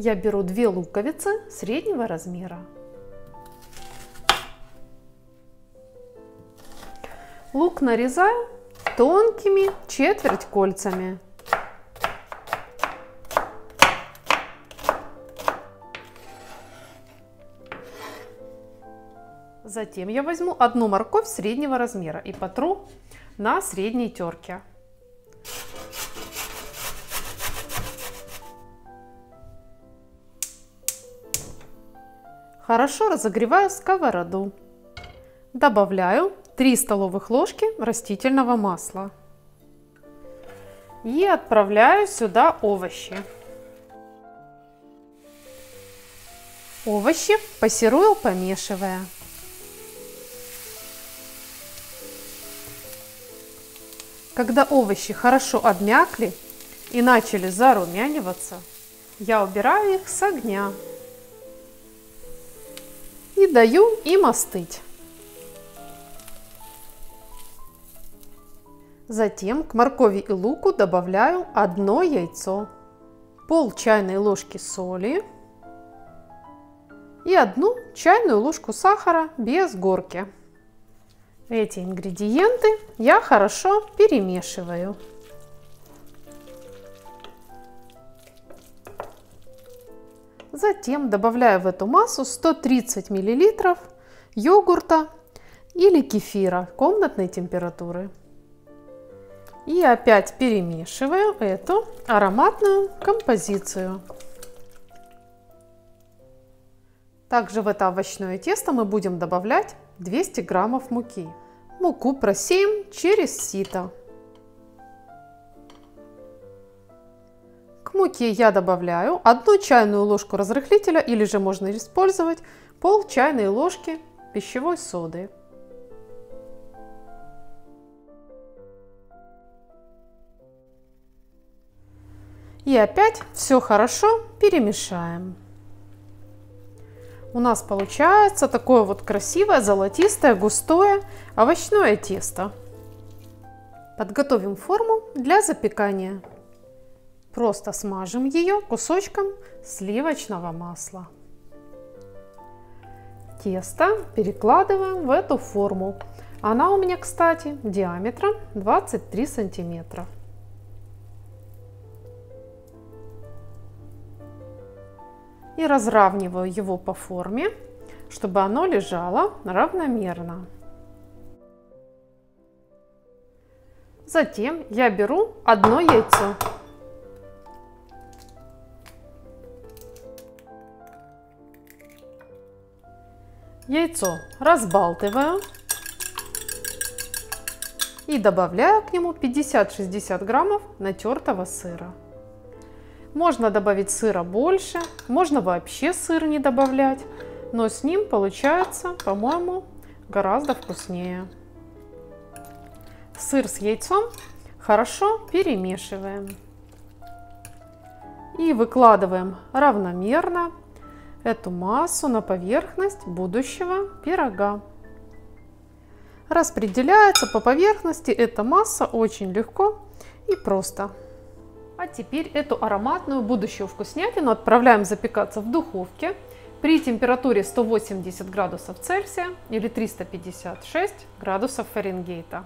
Я беру две луковицы среднего размера. Лук нарезаю тонкими четверть кольцами. Затем я возьму одну морковь среднего размера и потру на средней терке. Хорошо разогреваю сковороду. Добавляю 3 столовых ложки растительного масла. И отправляю сюда овощи. Овощи пассерую, помешивая. Когда овощи хорошо обмякли и начали зарумяниваться, я убираю их с огня и даю им остыть. Затем к моркови и луку добавляю одно яйцо, пол чайной ложки соли и одну чайную ложку сахара без горки. Эти ингредиенты я хорошо перемешиваю. Затем добавляю в эту массу 130 мл йогурта или кефира комнатной температуры. И опять перемешиваю эту ароматную композицию. Также в это овощное тесто мы будем добавлять 200 граммов муки. Муку просеем через сито. К муке я добавляю одну чайную ложку разрыхлителя или же можно использовать пол чайной ложки пищевой соды. И опять все хорошо перемешаем у нас получается такое вот красивое, золотистое, густое овощное тесто. Подготовим форму для запекания. Просто смажем ее кусочком сливочного масла. Тесто перекладываем в эту форму. Она у меня, кстати, диаметром 23 сантиметра. и разравниваю его по форме, чтобы оно лежало равномерно. Затем я беру одно яйцо. Яйцо разбалтываю и добавляю к нему 50-60 граммов натертого сыра. Можно добавить сыра больше, можно вообще сыр не добавлять, но с ним получается, по-моему, гораздо вкуснее. Сыр с яйцом хорошо перемешиваем. И выкладываем равномерно эту массу на поверхность будущего пирога. Распределяется по поверхности эта масса очень легко и просто. А теперь эту ароматную будущую вкуснятину отправляем запекаться в духовке при температуре 180 градусов Цельсия или 356 градусов Фаренгейта.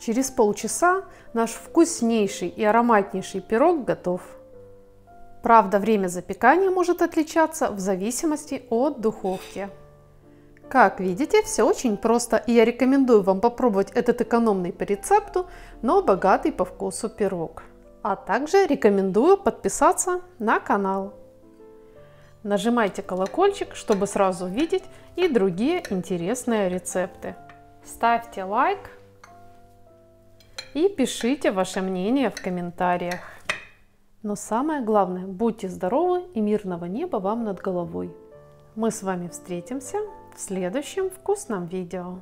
Через полчаса наш вкуснейший и ароматнейший пирог готов. Правда, время запекания может отличаться в зависимости от духовки. Как видите, все очень просто, и я рекомендую вам попробовать этот экономный по рецепту, но богатый по вкусу пирог. А также рекомендую подписаться на канал. Нажимайте колокольчик, чтобы сразу видеть и другие интересные рецепты. Ставьте лайк и пишите ваше мнение в комментариях. Но самое главное, будьте здоровы и мирного неба вам над головой. Мы с вами встретимся в следующем вкусном видео.